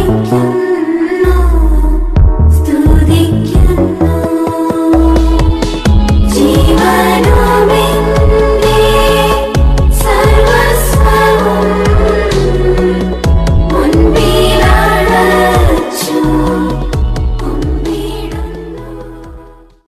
you. can